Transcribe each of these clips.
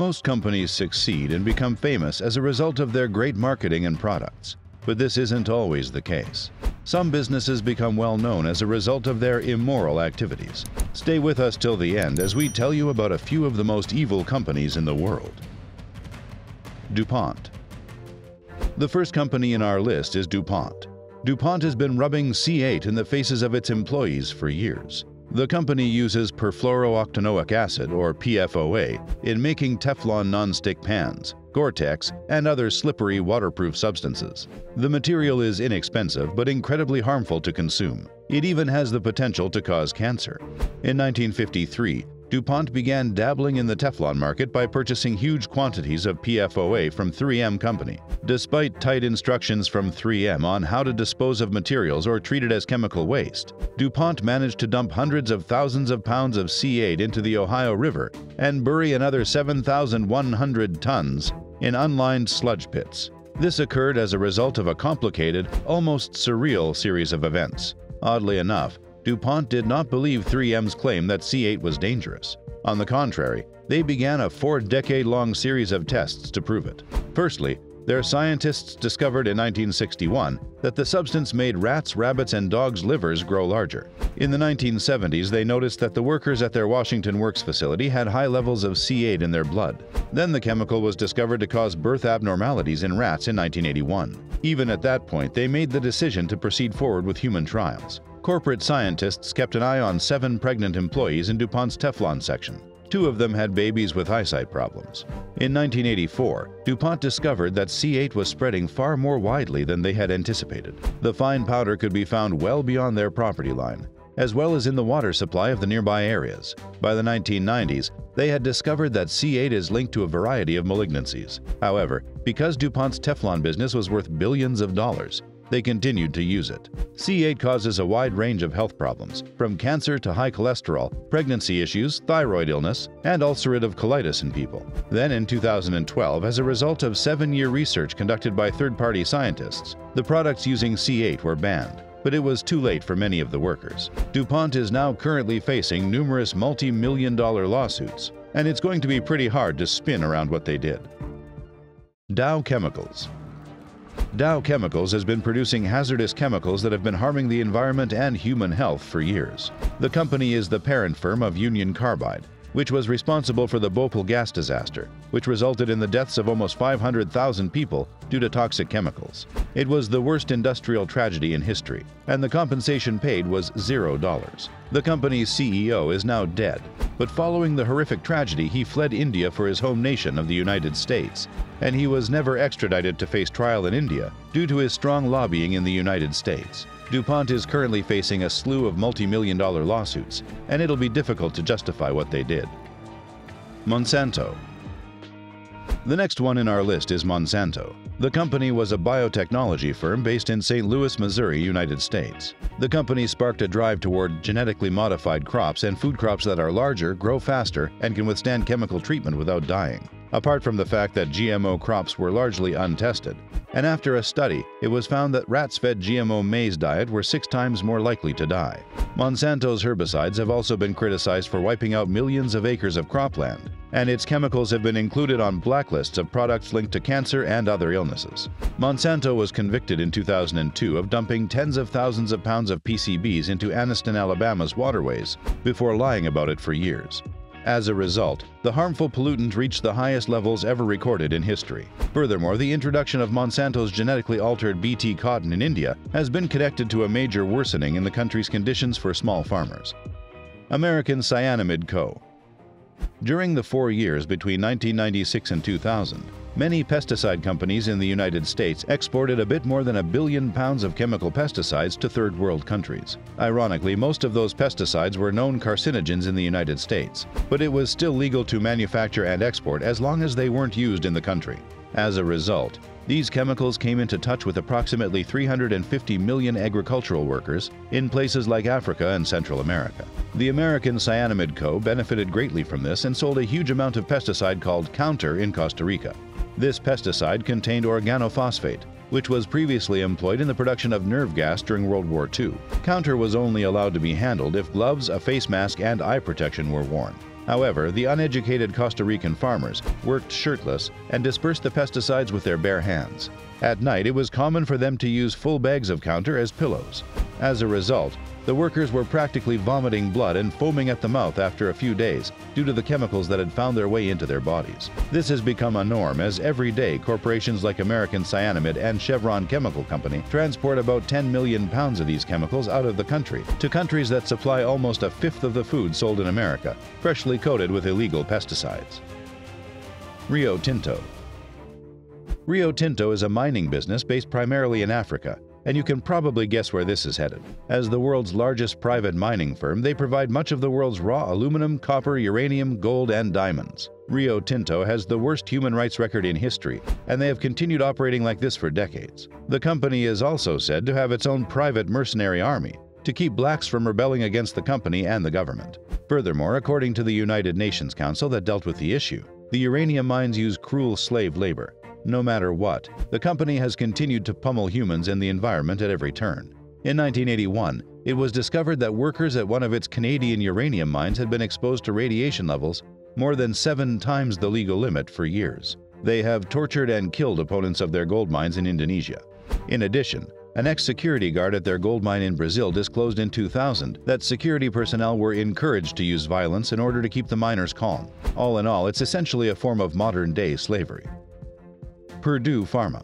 Most companies succeed and become famous as a result of their great marketing and products, but this isn't always the case. Some businesses become well known as a result of their immoral activities. Stay with us till the end as we tell you about a few of the most evil companies in the world. DuPont. The first company in our list is DuPont. DuPont has been rubbing C8 in the faces of its employees for years. The company uses perfluorooctanoic acid, or PFOA, in making Teflon nonstick pans, Gore-Tex, and other slippery waterproof substances. The material is inexpensive but incredibly harmful to consume. It even has the potential to cause cancer. In 1953, DuPont began dabbling in the Teflon market by purchasing huge quantities of PFOA from 3M Company. Despite tight instructions from 3M on how to dispose of materials or treat it as chemical waste, DuPont managed to dump hundreds of thousands of pounds of C8 into the Ohio River and bury another 7,100 tons in unlined sludge pits. This occurred as a result of a complicated, almost surreal series of events. Oddly enough, DuPont did not believe 3M's claim that C8 was dangerous. On the contrary, they began a four-decade-long series of tests to prove it. Firstly, their scientists discovered in 1961 that the substance made rats, rabbits, and dogs' livers grow larger. In the 1970s, they noticed that the workers at their Washington Works facility had high levels of C8 in their blood. Then the chemical was discovered to cause birth abnormalities in rats in 1981. Even at that point, they made the decision to proceed forward with human trials. Corporate scientists kept an eye on seven pregnant employees in DuPont's Teflon section. Two of them had babies with eyesight problems. In 1984, DuPont discovered that C8 was spreading far more widely than they had anticipated. The fine powder could be found well beyond their property line, as well as in the water supply of the nearby areas. By the 1990s, they had discovered that C8 is linked to a variety of malignancies. However, because DuPont's Teflon business was worth billions of dollars, they continued to use it. C8 causes a wide range of health problems, from cancer to high cholesterol, pregnancy issues, thyroid illness, and ulcerative colitis in people. Then in 2012, as a result of seven-year research conducted by third-party scientists, the products using C8 were banned but it was too late for many of the workers. DuPont is now currently facing numerous multi-million dollar lawsuits, and it's going to be pretty hard to spin around what they did. Dow Chemicals Dow Chemicals has been producing hazardous chemicals that have been harming the environment and human health for years. The company is the parent firm of Union Carbide, which was responsible for the Bhopal gas disaster, which resulted in the deaths of almost 500,000 people due to toxic chemicals. It was the worst industrial tragedy in history, and the compensation paid was zero dollars. The company's CEO is now dead, but following the horrific tragedy, he fled India for his home nation of the United States, and he was never extradited to face trial in India due to his strong lobbying in the United States. DuPont is currently facing a slew of multi-million dollar lawsuits, and it'll be difficult to justify what they did. Monsanto The next one in our list is Monsanto. The company was a biotechnology firm based in St. Louis, Missouri, United States. The company sparked a drive toward genetically modified crops and food crops that are larger, grow faster, and can withstand chemical treatment without dying apart from the fact that GMO crops were largely untested. And after a study, it was found that rats fed GMO maize diet were six times more likely to die. Monsanto's herbicides have also been criticized for wiping out millions of acres of cropland, and its chemicals have been included on blacklists of products linked to cancer and other illnesses. Monsanto was convicted in 2002 of dumping tens of thousands of pounds of PCBs into Anniston, Alabama's waterways before lying about it for years. As a result, the harmful pollutant reached the highest levels ever recorded in history. Furthermore, the introduction of Monsanto's genetically altered BT cotton in India has been connected to a major worsening in the country's conditions for small farmers. American Cyanamid Co. During the four years between 1996 and 2000, Many pesticide companies in the United States exported a bit more than a billion pounds of chemical pesticides to third world countries. Ironically, most of those pesticides were known carcinogens in the United States, but it was still legal to manufacture and export as long as they weren't used in the country. As a result, these chemicals came into touch with approximately 350 million agricultural workers in places like Africa and Central America. The American Cyanamid Co. benefited greatly from this and sold a huge amount of pesticide called Counter in Costa Rica. This pesticide contained organophosphate, which was previously employed in the production of nerve gas during World War II. Counter was only allowed to be handled if gloves, a face mask, and eye protection were worn. However, the uneducated Costa Rican farmers worked shirtless and dispersed the pesticides with their bare hands. At night, it was common for them to use full bags of counter as pillows. As a result, the workers were practically vomiting blood and foaming at the mouth after a few days due to the chemicals that had found their way into their bodies. This has become a norm as every day corporations like American Cyanamid and Chevron Chemical Company transport about 10 million pounds of these chemicals out of the country to countries that supply almost a fifth of the food sold in America, freshly coated with illegal pesticides. Rio Tinto Rio Tinto is a mining business based primarily in Africa, and you can probably guess where this is headed. As the world's largest private mining firm, they provide much of the world's raw aluminum, copper, uranium, gold, and diamonds. Rio Tinto has the worst human rights record in history, and they have continued operating like this for decades. The company is also said to have its own private mercenary army to keep blacks from rebelling against the company and the government. Furthermore, according to the United Nations Council that dealt with the issue, the uranium mines use cruel slave labor, no matter what, the company has continued to pummel humans and the environment at every turn. In 1981, it was discovered that workers at one of its Canadian uranium mines had been exposed to radiation levels more than seven times the legal limit for years. They have tortured and killed opponents of their gold mines in Indonesia. In addition, an ex-security guard at their gold mine in Brazil disclosed in 2000 that security personnel were encouraged to use violence in order to keep the miners calm. All in all, it's essentially a form of modern-day slavery. Purdue Pharma.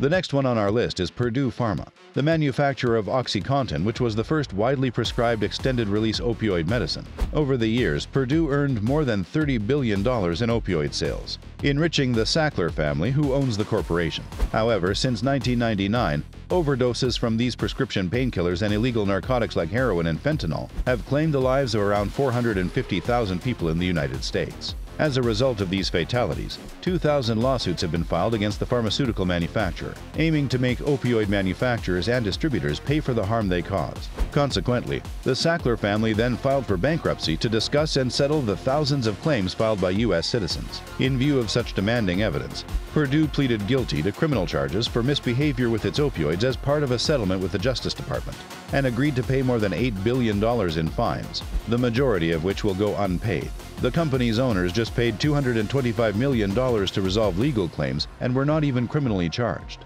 The next one on our list is Purdue Pharma, the manufacturer of OxyContin, which was the first widely prescribed extended-release opioid medicine. Over the years, Purdue earned more than $30 billion in opioid sales, enriching the Sackler family who owns the corporation. However, since 1999, overdoses from these prescription painkillers and illegal narcotics like heroin and fentanyl have claimed the lives of around 450,000 people in the United States. As a result of these fatalities, 2,000 lawsuits have been filed against the pharmaceutical manufacturer, aiming to make opioid manufacturers and distributors pay for the harm they caused. Consequently, the Sackler family then filed for bankruptcy to discuss and settle the thousands of claims filed by U.S. citizens. In view of such demanding evidence, Purdue pleaded guilty to criminal charges for misbehavior with its opioids as part of a settlement with the Justice Department, and agreed to pay more than $8 billion in fines, the majority of which will go unpaid. The company's owners just paid $225 million to resolve legal claims and were not even criminally charged.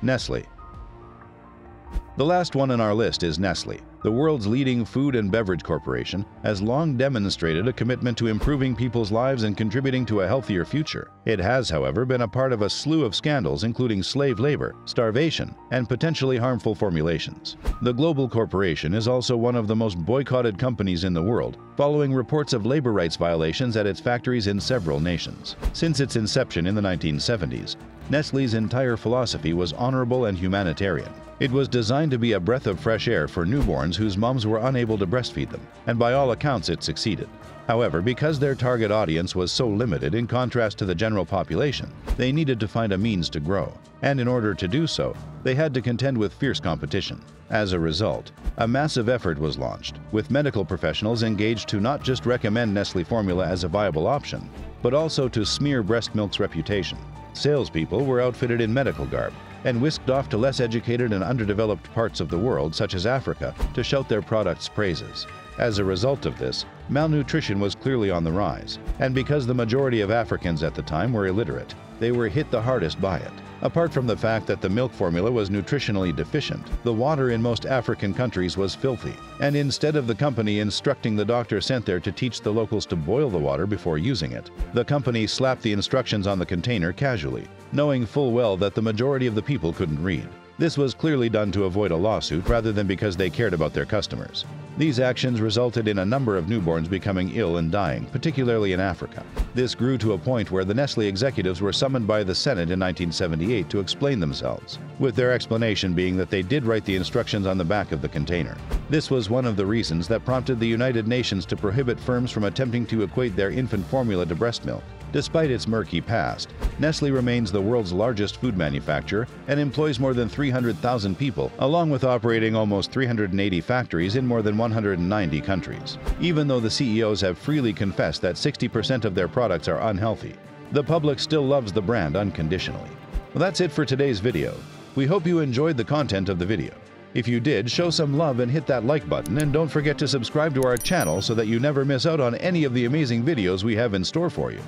Nestle. The last one on our list is Nestle the world's leading food and beverage corporation, has long demonstrated a commitment to improving people's lives and contributing to a healthier future. It has, however, been a part of a slew of scandals including slave labor, starvation, and potentially harmful formulations. The global corporation is also one of the most boycotted companies in the world, following reports of labor rights violations at its factories in several nations. Since its inception in the 1970s, Nestle's entire philosophy was honorable and humanitarian. It was designed to be a breath of fresh air for newborns whose moms were unable to breastfeed them, and by all accounts it succeeded. However, because their target audience was so limited in contrast to the general population, they needed to find a means to grow, and in order to do so, they had to contend with fierce competition. As a result, a massive effort was launched, with medical professionals engaged to not just recommend Nestle formula as a viable option, but also to smear breast milk's reputation. Salespeople were outfitted in medical garb, and whisked off to less educated and underdeveloped parts of the world, such as Africa, to shout their products' praises. As a result of this, malnutrition was clearly on the rise, and because the majority of Africans at the time were illiterate, they were hit the hardest by it. Apart from the fact that the milk formula was nutritionally deficient, the water in most African countries was filthy, and instead of the company instructing the doctor sent there to teach the locals to boil the water before using it, the company slapped the instructions on the container casually, knowing full well that the majority of the people couldn't read. This was clearly done to avoid a lawsuit rather than because they cared about their customers. These actions resulted in a number of newborns becoming ill and dying, particularly in Africa. This grew to a point where the Nestle executives were summoned by the Senate in 1978 to explain themselves, with their explanation being that they did write the instructions on the back of the container. This was one of the reasons that prompted the United Nations to prohibit firms from attempting to equate their infant formula to breast milk. Despite its murky past, Nestle remains the world's largest food manufacturer and employs more than 300,000 people, along with operating almost 380 factories in more than 190 countries. Even though the CEOs have freely confessed that 60% of their products are unhealthy, the public still loves the brand unconditionally. Well, that's it for today's video. We hope you enjoyed the content of the video. If you did, show some love and hit that like button, and don't forget to subscribe to our channel so that you never miss out on any of the amazing videos we have in store for you.